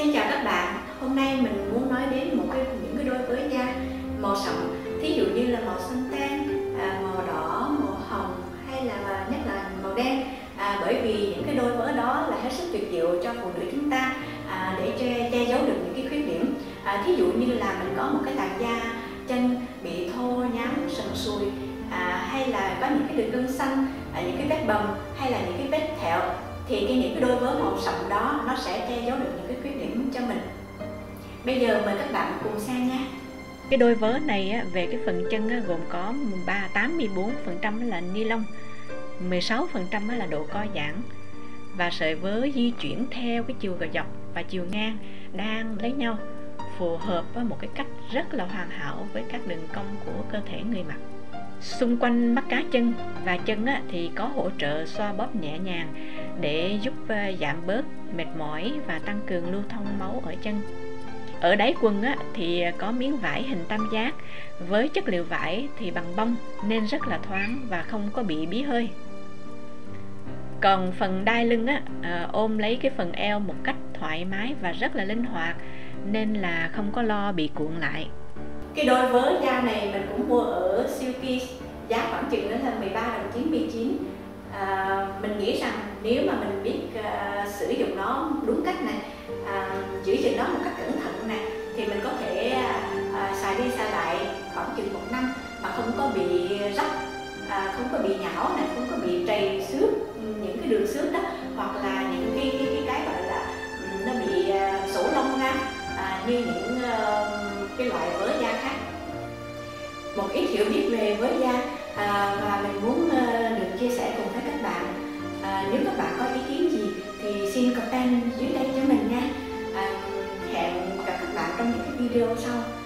xin chào các bạn. Hôm nay mình muốn nói đến một cái những cái đôi với da màu sậm, thí dụ như là màu xanh tan, à, màu đỏ, màu hồng hay là nhất là màu đen. À, bởi vì những cái đôi vớ đó là hết sức tuyệt diệu cho phụ nữ chúng ta à, để che, che giấu được những cái khuyết điểm. À, thí dụ như là mình có một cái làn da chân bị thô nhám sần sùi à, hay là có những cái đường gân xanh, à, những cái vết bầm hay là những cái vết thẹo thì cái những cái đôi vớ màu sậm đó nó sẽ che giấu được những cái khuyết điểm cho mình. Bây giờ mời các bạn cùng xem nha. Cái đôi vớ này á, về cái phần chân á, gồm có 3 84% là ni lông 16% là độ co giãn. Và sợi vớ di chuyển theo cái chiều dọc và chiều ngang đang lấy nhau phù hợp với một cái cách rất là hoàn hảo với các đường cong của cơ thể người mặc xung quanh mắt cá chân. Và chân á, thì có hỗ trợ xoa bóp nhẹ nhàng để giúp ờ, giảm bớt mệt mỏi và tăng cường lưu thông máu ở chân. Ở đáy quần á, thì có miếng vải hình tam giác với chất liệu vải thì bằng bông nên rất là thoáng và không có bị bí hơi. Còn phần đai lưng á, ờ, ôm lấy cái phần eo một cách thoải mái và rất là linh hoạt nên là không có lo bị cuộn lại cái đôi vớ da này mình cũng mua ở Silky giá khoảng chừng đó là 13 đồng 99 à, mình nghĩ rằng nếu mà mình biết uh, sử dụng nó đúng cách này à, giữ gìn nó một cách cẩn thận này thì mình có thể uh, xài đi xài lại khoảng chừng một năm mà không có bị rách à, không có bị nhão này không có bị trầy xước ừ, những cái đường xước đó hoặc là những cái cái, cái, cái gọi là ừ, nó bị uh, sổ lông ra à, như những uh, cái loại vớ da khác. Một ít hiểu biết về vớ da à, và mình muốn uh, được chia sẻ cùng với các bạn. À, nếu các bạn có ý kiến gì thì xin comment dưới đây cho mình nha. À, hẹn gặp các bạn trong những cái video sau.